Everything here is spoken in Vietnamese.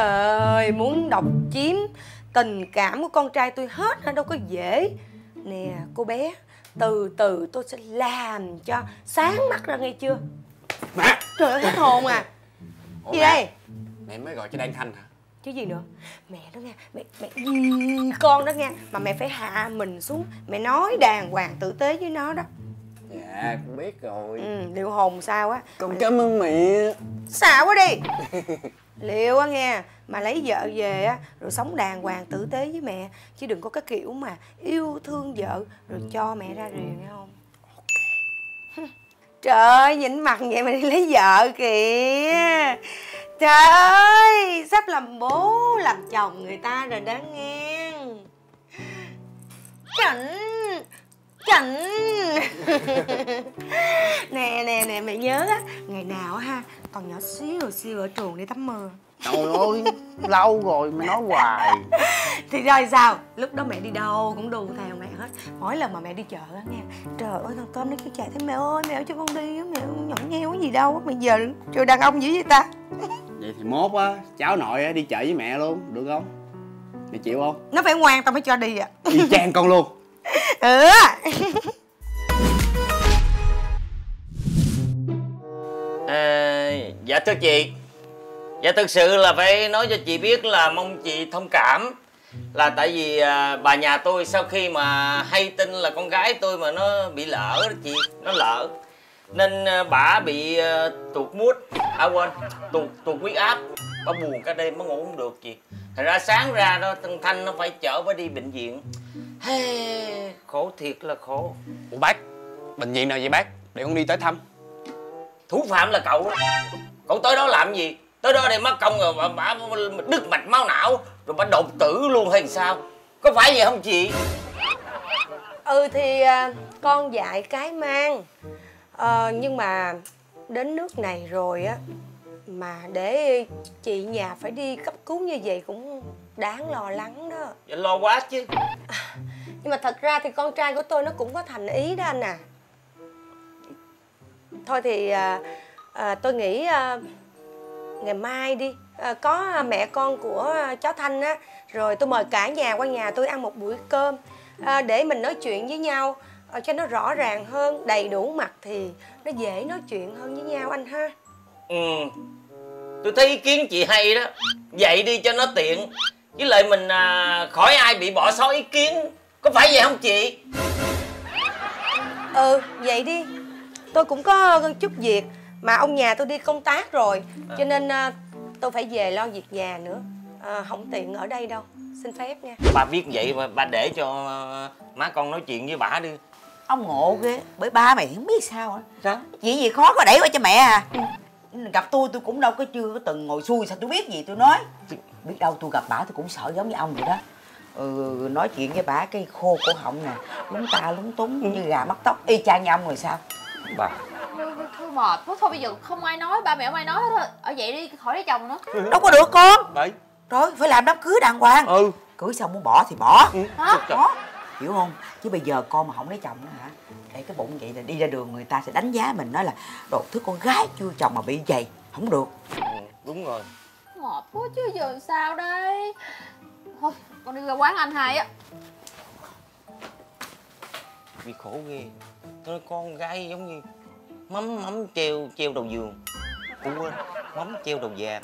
Ơi, muốn độc chiếm tình cảm của con trai tôi hết hả? Đâu có dễ. Nè cô bé, từ từ tôi sẽ làm cho sáng mắt ra nghe chưa? Mẹ! Trời ơi, hết hồn à. Ủa Gì mẹ? đây? Mẹ mới gọi cho Đan Thanh hả? Chứ gì nữa? Mẹ đó nghe, mẹ, mẹ con đó nghe. Mà mẹ phải hạ mình xuống. Mẹ nói đàng hoàng tử tế với nó đó. Dạ con biết rồi. Ừ, Liệu hồn sao á? Con cảm ơn mẹ. Xạo quá đi Liệu á nghe, Mà lấy vợ về á, Rồi sống đàng hoàng tử tế với mẹ. Chứ đừng có cái kiểu mà yêu thương vợ, Rồi cho mẹ ra rìa, nghe không? Trời ơi nhìn mặt vậy mà đi lấy vợ kìa. Trời ơi, Sắp làm bố, làm chồng người ta rồi đó nghe. Chảnh Chảnh. Nè nè nè mẹ nhớ á. Ngày nào á ha Còn nhỏ xíu xíu ở trường đi tắm mưa Trời ơi, lâu rồi mày nói hoài. Thì rồi sao? Lúc đó mẹ đi đâu cũng đu theo mẹ hết. Mỗi lần mà mẹ đi chợ á nghe Trời ơi thằng Tôm nó cứ chạy thấy mẹ ơi mẹ ơi cho con đi Mẹ nhõng nheo cái gì đâu Mà giờ trời đàn ông dữ vậy ta. Vậy thì mốt á Cháu nội á đi chợ với mẹ luôn Được không? Mẹ chịu không? Nó phải ngoan tao mới cho đi à. Y chang con luôn. Ừ dạ thưa chị. Dạ thực sự là phải nói cho chị biết là mong chị thông cảm Là tại vì à, bà nhà tôi sau khi mà hay tin là con gái tôi mà nó bị lỡ đó chị Nó lỡ. Nên à, bà bị à, tụt mút À quên, tụt, tụt huyết áp. Bà buồn cả đêm, bà ngủ không được chị. Thành ra sáng ra đó, thằng Thanh nó phải chở bà đi bệnh viện. Hey, Khổ thiệt là khổ. Ủa bác Bệnh viện nào vậy bác? Để con đi tới thăm. Thủ phạm là cậu. đó cậu tới đó làm gì? Tới đó để mất công rồi bà, bà đứt mạch máu não rồi bà đột tử luôn hay sao? Có phải vậy không chị? Ừ thì à, con dạy cái mang. Ờ, Nhưng mà đến nước này rồi á Mà để chị nhà phải đi cấp cứu như vậy cũng đáng lo lắng đó. Dạ lo quá chứ. Nhưng mà thật ra thì con trai của tôi nó cũng có thành ý đó anh à. Thôi thì à, à, tôi nghĩ à, ngày mai đi. À, Có mẹ con của cháu Thanh á. Rồi tôi mời cả nhà qua nhà tôi ăn một buổi cơm. À, Để mình nói chuyện với nhau à, Cho nó rõ ràng hơn, đầy đủ mặt thì nó dễ nói chuyện hơn với nhau anh ha. Ừ. Tôi thấy ý kiến chị hay đó. Vậy đi cho nó tiện. Với lại mình à, khỏi ai bị bỏ sót ý kiến. Có phải vậy không chị? Ừ vậy đi. Tôi cũng có chút việc Mà ông nhà tôi đi công tác rồi Cho nên à, tôi phải về lo việc nhà nữa. À, Không tiện ở đây đâu. Xin phép nha. Bà biết vậy mà bà để cho à, má con nói chuyện với bà đi. Ông ngộ ghê bởi ba mày không biết sao á. Sao? Chuyện gì khó có đẩy qua cho mẹ à. Gặp tôi tôi cũng đâu có chưa có từng ngồi xuôi sao tôi biết gì tôi nói? Biết đâu tôi gặp bả tôi cũng sợ giống như ông vậy đó. Ừ, nói chuyện với bả cái khô cổ họng nè lúng ta lúng túng như gà mắc tóc. Y chang như ông rồi sao? Bà Thôi mệt quá thôi bây giờ không ai nói ba mẹ không ai nói hết ở vậy đi khỏi lấy chồng nữa. Đâu có được con. Đấy. Rồi phải làm đám cưới đàng hoàng. Ừ. Cưới xong muốn bỏ thì bỏ. Hả? đó hiểu không? Chứ bây giờ con mà không lấy chồng nữa hả? Để cái bụng vậy là đi ra đường người ta sẽ đánh giá mình nói là đồ thứ con gái chưa chồng mà bị vậy không được. Ừ, đúng rồi. Mệt quá chứ giờ sao đây? Thôi con đi ra quán anh hai á. Bị khổ ghê. Tôi nói con gái giống như mắm mắm treo treo đầu giường. Ủa quên mắm treo đầu vàng